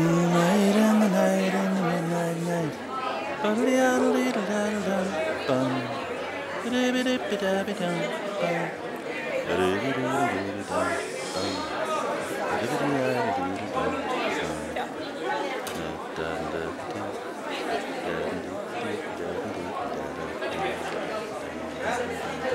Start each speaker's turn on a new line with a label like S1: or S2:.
S1: Night and the night and the midnight night. Da da da da. Gracias.